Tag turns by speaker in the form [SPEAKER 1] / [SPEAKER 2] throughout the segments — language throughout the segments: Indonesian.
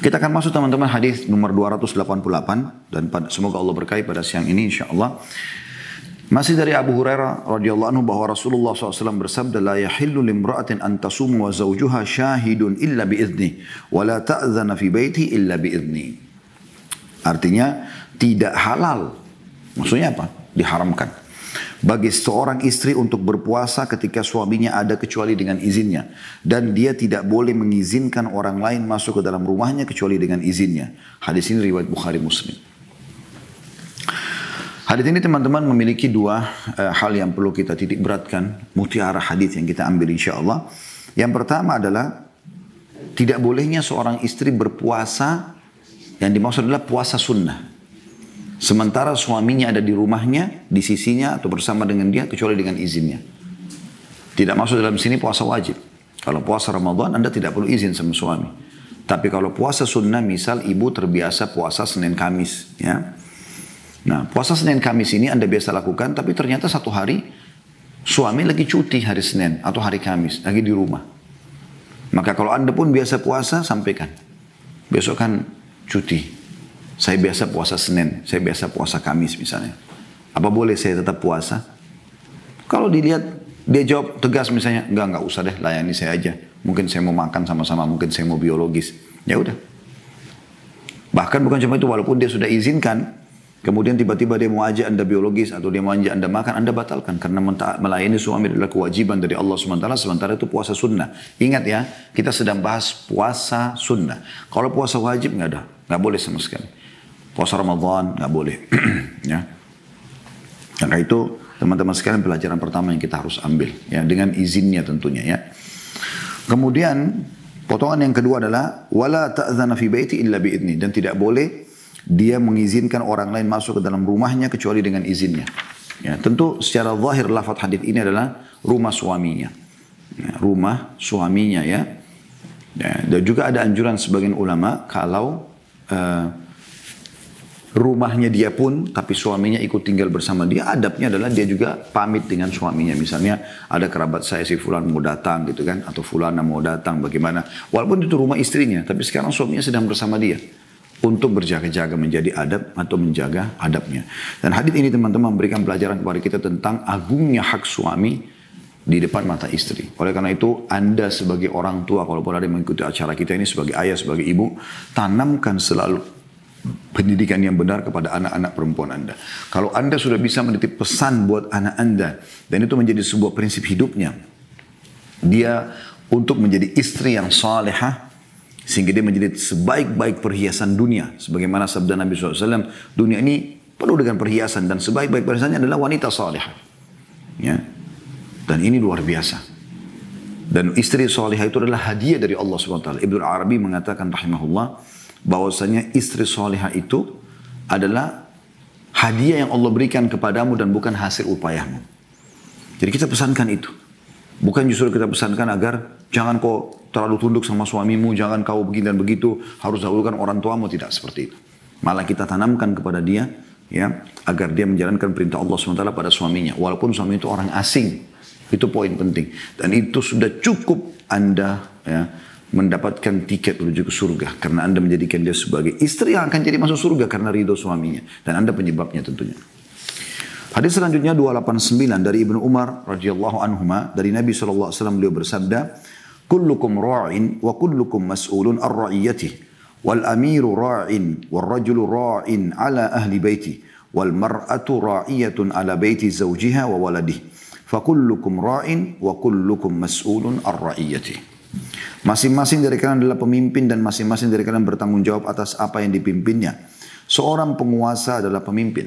[SPEAKER 1] Kita akan masuk teman-teman hadis nomor 288 dan semoga Allah berkahi pada siang ini insyaallah. Masih dari Abu Hurairah radhiyallahu anhu bahwa Rasulullah SAW bersabda la yahillu limra'atin an tasumu wa zawjuha syahidun illa biizni wa la ta'zana fi baiti illa biizni. Artinya tidak halal. Maksudnya apa? Diharamkan bagi seorang istri untuk berpuasa ketika suaminya ada kecuali dengan izinnya dan dia tidak boleh mengizinkan orang lain masuk ke dalam rumahnya kecuali dengan izinnya. Hadis ini riwayat Bukhari Muslim. Hadis ini teman-teman memiliki dua uh, hal yang perlu kita titik beratkan mutiara hadis yang kita ambil insya Allah. Yang pertama adalah tidak bolehnya seorang istri berpuasa yang dimaksud adalah puasa sunnah. Sementara suaminya ada di rumahnya, di sisinya atau bersama dengan dia kecuali dengan izinnya. Tidak masuk dalam sini puasa wajib. Kalau puasa Ramadan Anda tidak perlu izin sama suami. Tapi kalau puasa sunnah misal ibu terbiasa puasa Senin Kamis. ya. Nah puasa Senin Kamis ini Anda biasa lakukan tapi ternyata satu hari suami lagi cuti hari Senin atau hari Kamis. Lagi di rumah. Maka kalau Anda pun biasa puasa sampaikan. Besok kan cuti. Saya biasa puasa Senin, saya biasa puasa Kamis misalnya. Apa boleh saya tetap puasa? Kalau dilihat, dia jawab tegas misalnya, enggak, enggak usah deh, layani saya aja. Mungkin saya mau makan sama-sama, mungkin saya mau biologis. Ya udah. Bahkan bukan cuma itu, walaupun dia sudah izinkan, kemudian tiba-tiba dia mau ajak anda biologis atau dia mau ajak anda makan, anda batalkan. Karena melayani suami adalah kewajiban dari Allah SWT, sementara itu puasa sunnah. Ingat ya, kita sedang bahas puasa sunnah. Kalau puasa wajib nggak ada, nggak boleh sama sekali. Puasa Ramadan nggak boleh. ya. Karena itu teman-teman sekalian pelajaran pertama yang kita harus ambil ya dengan izinnya tentunya ya. Kemudian potongan yang kedua adalah wala ta'zana fi baiti illa biidni dan tidak boleh dia mengizinkan orang lain masuk ke dalam rumahnya kecuali dengan izinnya. Ya, tentu secara zahir lafaz hadis ini adalah rumah suaminya. Ya, rumah suaminya ya. ya. Dan juga ada anjuran sebagian ulama kalau uh, rumahnya dia pun tapi suaminya ikut tinggal bersama dia adabnya adalah dia juga pamit dengan suaminya. Misalnya ada kerabat saya si fulan mau datang gitu kan atau fulana mau datang bagaimana. Walaupun itu rumah istrinya tapi sekarang suaminya sedang bersama dia untuk berjaga-jaga menjadi adab atau menjaga adabnya. Dan hadis ini teman-teman memberikan pelajaran kepada kita tentang agungnya hak suami di depan mata istri. Oleh karena itu, Anda sebagai orang tua, kalaupun ada yang mengikuti acara kita ini sebagai ayah, sebagai ibu, tanamkan selalu pendidikan yang benar kepada anak-anak perempuan Anda. Kalau Anda sudah bisa menitip pesan buat anak Anda, dan itu menjadi sebuah prinsip hidupnya, dia untuk menjadi istri yang salehah, sehingga dia menjadi sebaik-baik perhiasan dunia. Sebagaimana sabda Nabi SAW, dunia ini penuh dengan perhiasan, dan sebaik-baik perhiasannya adalah wanita salehah. Ya. Dan ini luar biasa. Dan istri salehah itu adalah hadiah dari Allah SWT. Ibnu Arabi mengatakan rahimahullah, bahwasanya istri soleha itu adalah hadiah yang Allah berikan kepadamu dan bukan hasil upayamu. Jadi kita pesankan itu. Bukan justru kita pesankan agar jangan kau terlalu tunduk sama suamimu, jangan kau begini dan begitu, harus dahulukan orang tuamu, tidak seperti itu. Malah kita tanamkan kepada dia, ya, agar dia menjalankan perintah Allah SWT pada suaminya. Walaupun suami itu orang asing, itu poin penting. Dan itu sudah cukup Anda, ya, mendapatkan tiket menuju ke surga karena Anda menjadikan dia sebagai istri yang akan jadi masuk surga karena ridho suaminya dan Anda penyebabnya tentunya. Hadis selanjutnya 289 dari Ibnu Umar radhiyallahu anhuma dari Nabi wasallam beliau bersabda, "Kullukum ra'in wa kullukum mas'ulun ar ra'iyati wal amiru ra'in wal rajulu ra'in ala ahli baiti wal mar'atu ra'iyatun ala baiti zawjiha wa waladihi." Ra'in wa kullukum mas'ulun ar ra'iyati. Masing-masing dari kalian adalah pemimpin dan masing-masing dari kalian bertanggung jawab atas apa yang dipimpinnya. Seorang penguasa adalah pemimpin.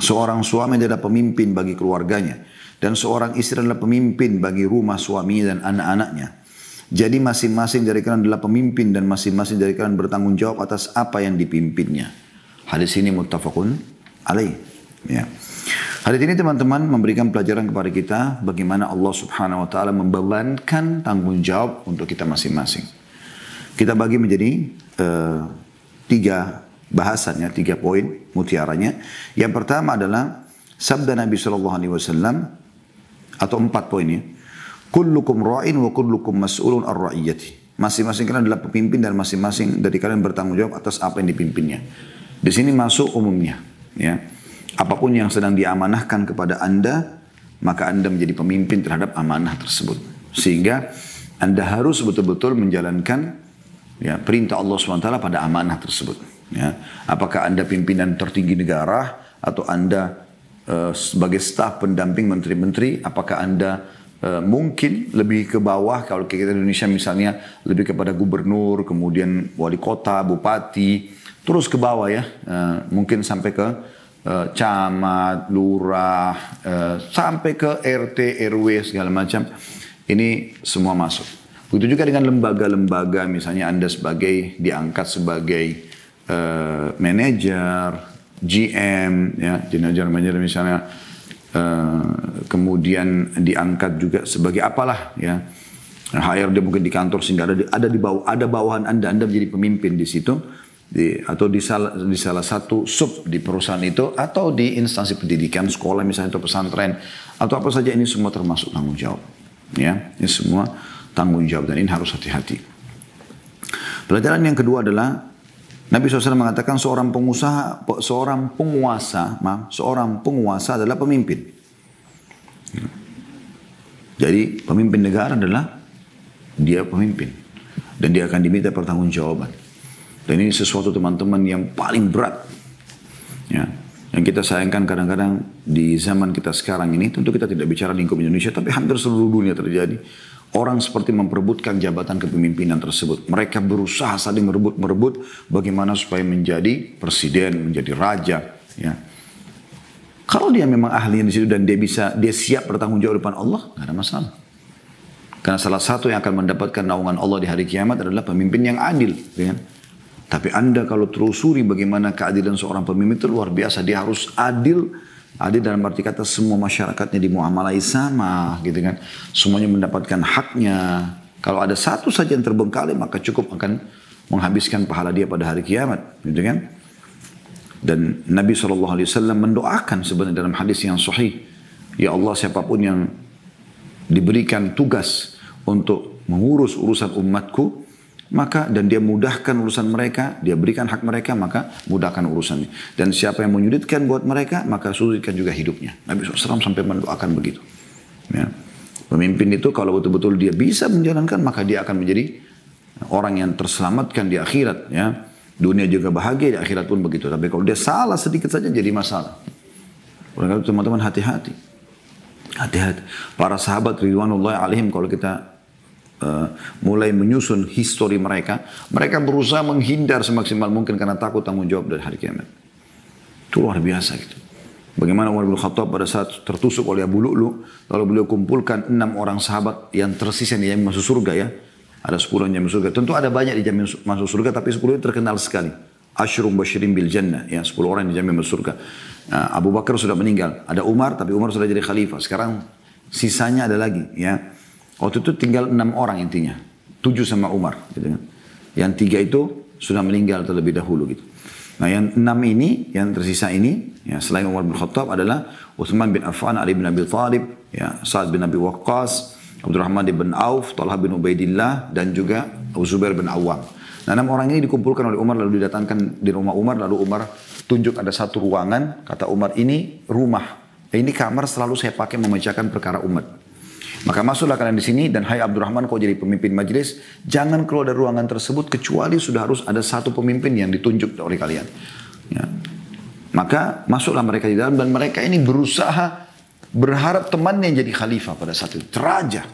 [SPEAKER 1] Seorang suami adalah pemimpin bagi keluarganya. Dan seorang istri adalah pemimpin bagi rumah suaminya dan anak-anaknya. Jadi masing-masing dari kalian adalah pemimpin dan masing-masing dari kalian bertanggung jawab atas apa yang dipimpinnya. Hadis ini muttafaqun alaih. Ya. Hadis ini teman-teman memberikan pelajaran kepada kita bagaimana Allah Subhanahu wa taala membebankan tanggung jawab untuk kita masing-masing. Kita bagi menjadi uh, tiga bahasannya, tiga poin mutiaranya. Yang pertama adalah sabda Nabi Shallallahu alaihi wasallam atau empat poinnya. Kullukum ra'in wa kullukum mas'ulun ar-ra'iyati. Masing-masing kalian adalah pemimpin dan masing-masing dari kalian bertanggung jawab atas apa yang dipimpinnya. Di sini masuk umumnya. Ya. Apa pun yang sedang diamanahkan kepada anda, maka anda menjadi pemimpin terhadap amanah tersebut. Sehingga anda harus betul-betul menjalankan ya, perintah Allah SWT pada amanah tersebut. Ya. Apakah anda pimpinan tertinggi negara atau anda uh, sebagai staf pendamping menteri-menteri, apakah anda Uh, mungkin lebih ke bawah kalau kita Indonesia misalnya lebih kepada gubernur, kemudian wali kota, bupati, terus ke bawah ya, uh, mungkin sampai ke uh, camat, lurah, uh, sampai ke RT, RW segala macam. Ini semua masuk. Begitu juga dengan lembaga-lembaga, misalnya Anda sebagai diangkat sebagai uh, manajer, GM, ya, general manager misalnya Eh, kemudian diangkat juga sebagai apalah ya HRD mungkin di kantor sehingga ada di, ada di bawah ada bawahan anda anda menjadi pemimpin di situ di, atau di salah di salah satu sub di perusahaan itu atau di instansi pendidikan sekolah misalnya atau pesantren atau apa saja ini semua termasuk tanggung jawab ya ini semua tanggung jawab dan ini harus hati-hati pelajaran yang kedua adalah Nabi SAW mengatakan seorang pengusaha, seorang penguasa, maaf, seorang penguasa adalah pemimpin. Jadi pemimpin negara adalah dia pemimpin dan dia akan diminta pertanggungjawaban. Dan ini sesuatu teman-teman yang paling berat. Ya. Yang kita sayangkan kadang-kadang di zaman kita sekarang ini, tentu kita tidak bicara lingkup Indonesia, tapi hampir seluruh dunia terjadi Orang seperti memperebutkan jabatan kepemimpinan tersebut. Mereka berusaha saling merebut-merebut bagaimana supaya menjadi presiden, menjadi raja. Ya. Kalau dia memang ahli di situ dan dia bisa, dia siap bertanggung jawab depan Allah, nggak ada masalah. Karena salah satu yang akan mendapatkan naungan Allah di hari kiamat adalah pemimpin yang adil. Ya. Tapi anda kalau terusuri bagaimana keadilan seorang pemimpin itu luar biasa. Dia harus adil Adil dalam arti kata semua masyarakatnya dimuamalai sama gitu kan. Semuanya mendapatkan haknya. Kalau ada satu saja yang terbengkalai maka cukup akan menghabiskan pahala dia pada hari kiamat. Gitu kan. Dan Nabi SAW mendoakan sebenarnya dalam hadis yang sahih. Ya Allah siapa pun yang diberikan tugas untuk mengurus urusan umatku maka dan dia mudahkan urusan mereka, dia berikan hak mereka, maka mudahkan urusannya. Dan siapa yang menyulitkan buat mereka, maka sulitkan juga hidupnya. Nabi SAW sampai mendoakan begitu. Ya. Pemimpin itu kalau betul-betul dia bisa menjalankan, maka dia akan menjadi orang yang terselamatkan di akhirat. Ya. Dunia juga bahagia, di akhirat pun begitu. Tapi kalau dia salah sedikit saja jadi masalah. Oleh teman-teman hati-hati. Hati-hati. Para sahabat Ridwanullah alaihim kalau kita uh, mulai menyusun histori mereka, mereka berusaha menghindar semaksimal mungkin karena takut tanggung jawab dari hari kiamat. Itu luar biasa gitu. Bagaimana Umar bin Khattab pada saat tertusuk oleh Abu Lu'lu, lalu beliau kumpulkan enam orang sahabat yang tersisa yang masuk surga ya. Ada sepuluh yang masuk surga. Tentu ada banyak di jamin masuk surga, tapi sepuluh itu terkenal sekali. Ashrum basyirin bil jannah. Ya, sepuluh orang yang dijamin masuk surga. Nah, Abu Bakar sudah meninggal. Ada Umar, tapi Umar sudah jadi khalifah. Sekarang sisanya ada lagi. Ya, Waktu itu tinggal enam orang intinya. Tujuh sama Umar. Gitu kan. Yang tiga itu sudah meninggal terlebih dahulu gitu. Nah yang enam ini, yang tersisa ini, ya, selain Umar bin Khattab adalah Uthman bin Affan, Ali bin Abi Thalib, ya, Sa'ad bin Abi Waqqas, Abdurrahman bin Auf, Talha bin Ubaidillah, dan juga Zubair bin Awam. Nah enam orang ini dikumpulkan oleh Umar lalu didatangkan di rumah Umar, lalu Umar tunjuk ada satu ruangan, kata Umar ini rumah. Ini kamar selalu saya pakai memecahkan perkara umat. Maka masuklah kalian di sini dan hai Abdurrahman kau jadi pemimpin majelis, jangan keluar dari ruangan tersebut kecuali sudah harus ada satu pemimpin yang ditunjuk oleh kalian. Ya. Maka masuklah mereka di dalam dan mereka ini berusaha berharap temannya yang jadi khalifah pada saat itu, teraja.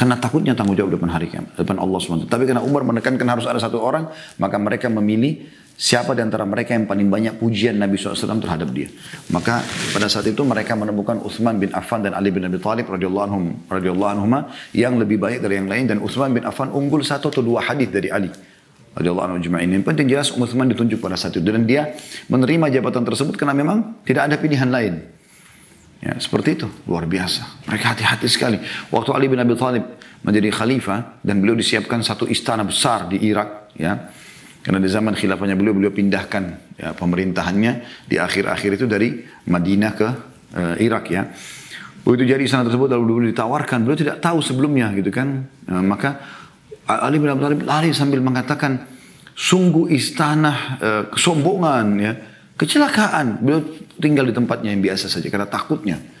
[SPEAKER 1] Karena takutnya tanggung jawab depan hari kiamat, depan Allah SWT. Tapi karena Umar menekankan harus ada satu orang, maka mereka memilih Siapa di antara mereka yang paling banyak pujian Nabi SAW terhadap dia. Maka pada saat itu mereka menemukan Uthman bin Affan dan Ali bin Abi Thalib radhiyallahu anhum radhiyallahu anhuma yang lebih baik dari yang lain dan Uthman bin Affan unggul satu atau dua hadis dari Ali radhiyallahu anhu juma'in. Yang penting jelas Uthman ditunjuk pada saat itu dan dia menerima jabatan tersebut karena memang tidak ada pilihan lain. Ya, seperti itu, luar biasa. Mereka hati-hati sekali. Waktu Ali bin Abi Thalib menjadi khalifah dan beliau disiapkan satu istana besar di Irak, ya karena di zaman khilafahnya beliau, beliau pindahkan ya, pemerintahannya di akhir-akhir itu dari Madinah ke uh, Irak ya. Begitu jadi sana tersebut lalu beliau ditawarkan, beliau tidak tahu sebelumnya gitu kan. Nah, maka Ali bin Abi Thalib lari sambil mengatakan, sungguh istana uh, kesombongan ya, kecelakaan. Beliau tinggal di tempatnya yang biasa saja karena takutnya.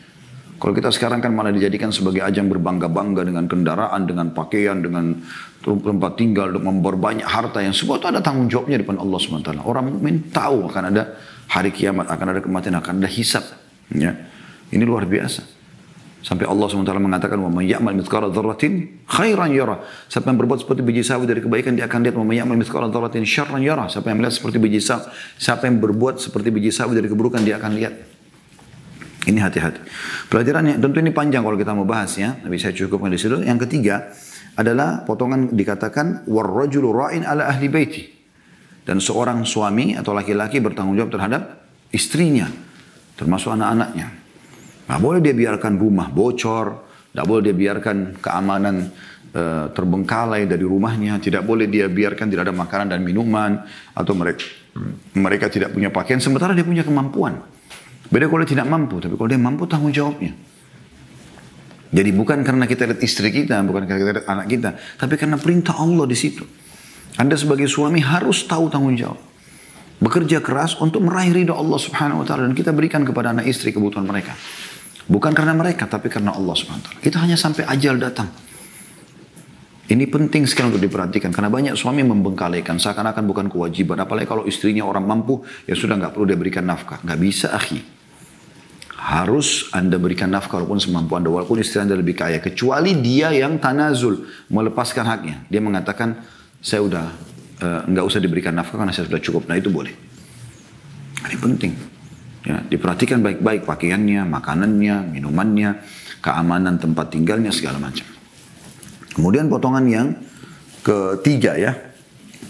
[SPEAKER 1] Kalau kita sekarang kan malah dijadikan sebagai ajang berbangga-bangga dengan kendaraan, dengan pakaian, dengan tempat tinggal, memperbanyak harta yang semua itu ada tanggung jawabnya di depan Allah SWT. Orang mukmin tahu akan ada hari kiamat, akan ada kematian, akan ada hisab. Ya. Ini luar biasa. Sampai Allah SWT mengatakan, وَمَنْ يَعْمَلْ مِثْقَالَ ذَرَّةٍ خَيْرًا يَرَى Siapa yang berbuat seperti biji sawi dari kebaikan, dia akan lihat, وَمَنْ يَعْمَلْ مِثْقَالَ ذَرَّةٍ شَرًّا يَرَى Siapa yang melihat seperti biji sawi, siapa yang berbuat seperti biji sawi dari keburukan, dia akan lihat. Ini hati-hati. Pelajarannya tentu ini panjang kalau kita mau bahas ya. Tapi saya cukupkan di situ. Yang ketiga adalah potongan dikatakan warrajulu ra'in ala ahli baiti. Dan seorang suami atau laki-laki bertanggung jawab terhadap istrinya, termasuk anak-anaknya. Nah, boleh dia biarkan rumah bocor, tidak boleh dia biarkan keamanan e, terbengkalai dari rumahnya, tidak boleh dia biarkan tidak ada makanan dan minuman, atau mereka mereka tidak punya pakaian, sementara dia punya kemampuan. Beda kalau dia tidak mampu, tapi kalau dia mampu tanggung jawabnya. Jadi bukan karena kita lihat istri kita, bukan karena kita lihat anak kita, tapi karena perintah Allah di situ. Anda sebagai suami harus tahu tanggung jawab. Bekerja keras untuk meraih ridho Allah subhanahu wa ta'ala. Dan kita berikan kepada anak istri kebutuhan mereka. Bukan karena mereka, tapi karena Allah SWT. Kita hanya sampai ajal datang. Ini penting sekali untuk diperhatikan. Karena banyak suami membengkalikan. Seakan-akan bukan kewajiban. Apalagi kalau istrinya orang mampu, ya sudah nggak perlu dia berikan nafkah. Nggak bisa, akhi. Harus anda berikan nafkah walaupun semampu anda. Walaupun istri anda lebih kaya. Kecuali dia yang tanazul. Melepaskan haknya. Dia mengatakan, saya udah uh, nggak usah diberikan nafkah karena saya sudah cukup. Nah itu boleh. Ini penting. Ya, diperhatikan baik-baik pakaiannya, makanannya, minumannya, keamanan tempat tinggalnya segala macam. Kemudian potongan yang ketiga ya.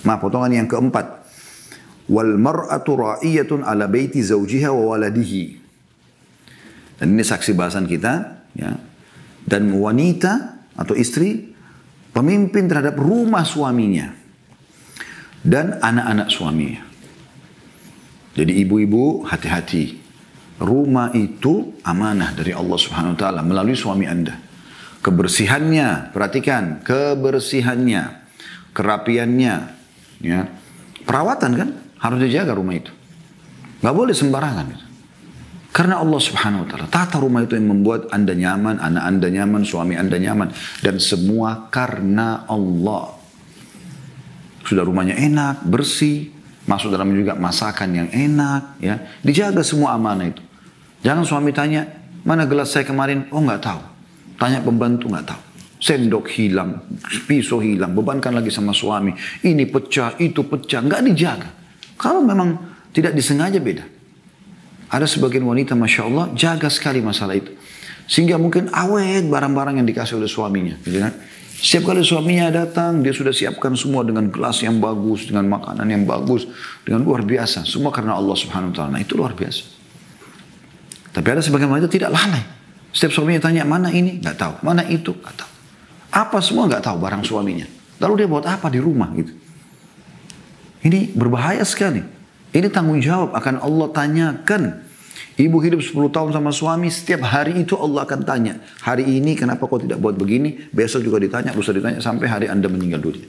[SPEAKER 1] Maaf, potongan yang keempat. Wal mar'atu ra'iyatun ala baiti zawjiha wa waladihi. Dan ini saksi bahasan kita ya. Dan wanita atau istri pemimpin terhadap rumah suaminya dan anak-anak suaminya. Jadi ibu-ibu hati-hati. Rumah itu amanah dari Allah Subhanahu wa taala melalui suami Anda. Kebersihannya, perhatikan, kebersihannya, kerapiannya, ya. Perawatan kan harus dijaga rumah itu. Gak boleh sembarangan itu. Karena Allah subhanahu wa ta'ala tata rumah itu yang membuat anda nyaman, anak anda nyaman, suami anda nyaman. Dan semua karena Allah. Sudah rumahnya enak, bersih, Masuk dalam juga masakan yang enak, ya. Dijaga semua amanah itu. Jangan suami tanya, mana gelas saya kemarin? Oh nggak tahu. Tanya pembantu nggak tahu. Sendok hilang, pisau hilang, bebankan lagi sama suami. Ini pecah, itu pecah, nggak dijaga. Kalau memang tidak disengaja beda. Ada sebagian wanita, masya Allah, jaga sekali masalah itu. Sehingga mungkin awet barang-barang yang dikasih oleh suaminya. Gitu kan? Setiap kali suaminya datang, dia sudah siapkan semua dengan gelas yang bagus, dengan makanan yang bagus, dengan luar biasa. Semua karena Allah subhanahu wa ta'ala. Nah, itu luar biasa. Tapi ada sebagian wanita tidak lalai. Setiap suaminya tanya, mana ini? Gak tahu. Mana itu? Gak tahu. Apa semua gak tahu barang suaminya. Lalu dia buat apa di rumah gitu. Ini berbahaya sekali. Ini tanggung jawab akan Allah tanyakan Ibu hidup 10 tahun sama suami, setiap hari itu Allah akan tanya. Hari ini kenapa kau tidak buat begini? Besok juga ditanya, lusa ditanya sampai hari Anda meninggal dunia.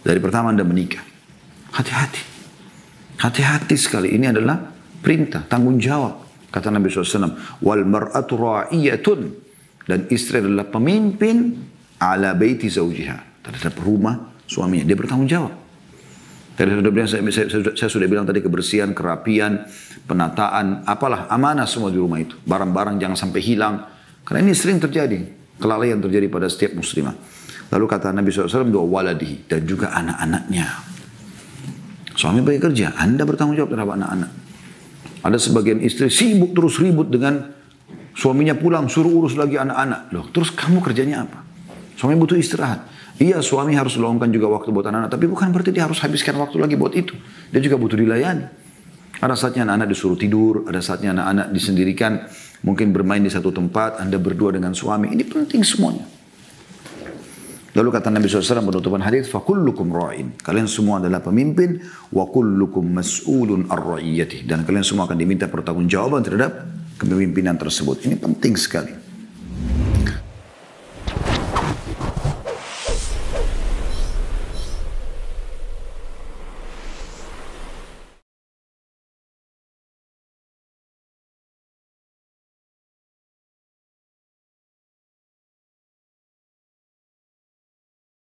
[SPEAKER 1] Dari pertama Anda menikah. Hati-hati. Hati-hati sekali. Ini adalah perintah, tanggung jawab. Kata Nabi SAW. Wal mar'atu ra'iyatun. Dan istri adalah pemimpin ala baiti zawjiha. Terhadap rumah suaminya. Dia bertanggung jawab. Tadi sudah bilang, saya, saya, saya, sudah bilang tadi kebersihan, kerapian, penataan, apalah amanah semua di rumah itu. Barang-barang jangan sampai hilang. Karena ini sering terjadi. Kelalaian terjadi pada setiap muslimah. Lalu kata Nabi SAW, doa waladi dan juga anak-anaknya. Suami pergi kerja, Anda bertanggung jawab terhadap anak-anak. Ada sebagian istri sibuk terus ribut dengan suaminya pulang, suruh urus lagi anak-anak. Loh, terus kamu kerjanya apa? Suami butuh istirahat. Iya suami harus luangkan juga waktu buat anak-anak. Tapi bukan berarti dia harus habiskan waktu lagi buat itu. Dia juga butuh dilayani. Ada saatnya anak-anak disuruh tidur. Ada saatnya anak-anak disendirikan. Mungkin bermain di satu tempat. Anda berdua dengan suami. Ini penting semuanya. Lalu kata Nabi SAW penutupan hadis, "Fakullukum ra'in." Kalian semua adalah pemimpin, wa kullukum mas'ulun ar Dan kalian semua akan diminta pertanggungjawaban terhadap kepemimpinan tersebut. Ini penting sekali.